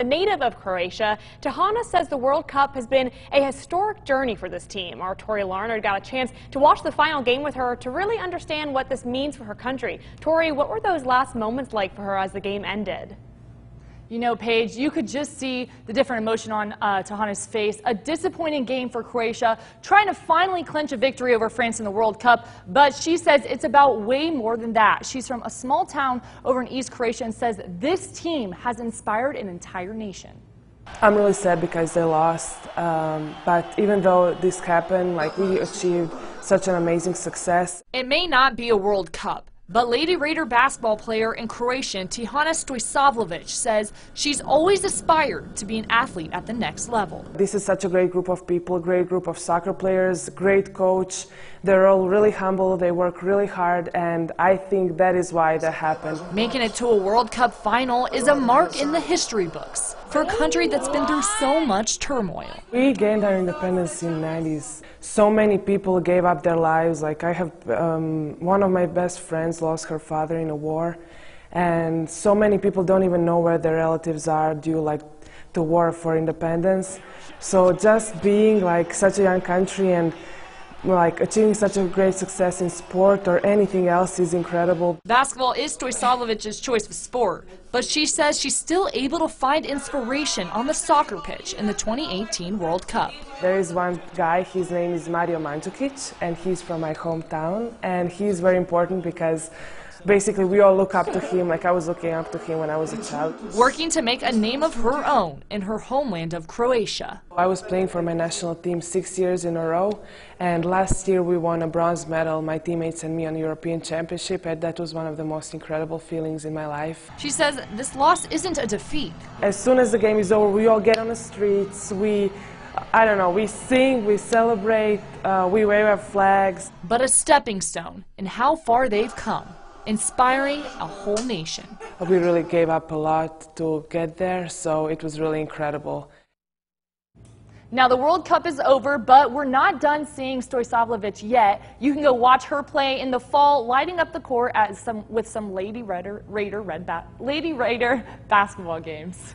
A native of Croatia, Tihana says the World Cup has been a historic journey for this team. Our Tori Larned got a chance to watch the final game with her to really understand what this means for her country. Tori, what were those last moments like for her as the game ended? You know, Paige, you could just see the different emotion on uh, Tihana's face. A disappointing game for Croatia, trying to finally clinch a victory over France in the World Cup. But she says it's about way more than that. She's from a small town over in East Croatia and says this team has inspired an entire nation. I'm really sad because they lost. Um, but even though this happened, like we achieved such an amazing success. It may not be a World Cup. But Lady Raider basketball player and Croatian Tihana Stojsavljevic says she's always aspired to be an athlete at the next level. This is such a great group of people, great group of soccer players, great coach. They're all really humble, they work really hard, and I think that is why that happened. Making it to a World Cup final is a mark in the history books for a country that's been through so much turmoil. We gained our independence in the 90s. So many people gave up their lives. Like I have um, one of my best friends lost her father in a war, and so many people don't even know where their relatives are due like to war for independence. So just being like such a young country and like achieving such a great success in sport or anything else is incredible. Basketball is Stojsavljevic's choice of sport, but she says she's still able to find inspiration on the soccer pitch in the 2018 World Cup. There is one guy, his name is Mario Mandzukic, and he's from my hometown, and he's very important because basically we all look up to him like I was looking up to him when I was a child. Working to make a name of her own in her homeland of Croatia. I was playing for my national team six years in a row and last year we won a bronze medal, my teammates and me on the European Championship and that was one of the most incredible feelings in my life. She says this loss isn't a defeat. As soon as the game is over we all get on the streets, we I don't know, we sing, we celebrate, uh, we wave our flags. But a stepping stone in how far they've come inspiring a whole nation. We really gave up a lot to get there, so it was really incredible. Now, the World Cup is over, but we're not done seeing Stojsavljevic yet. You can go watch her play in the fall, lighting up the court at some, with some Lady Raider, Raider, Red ba Lady Raider basketball games.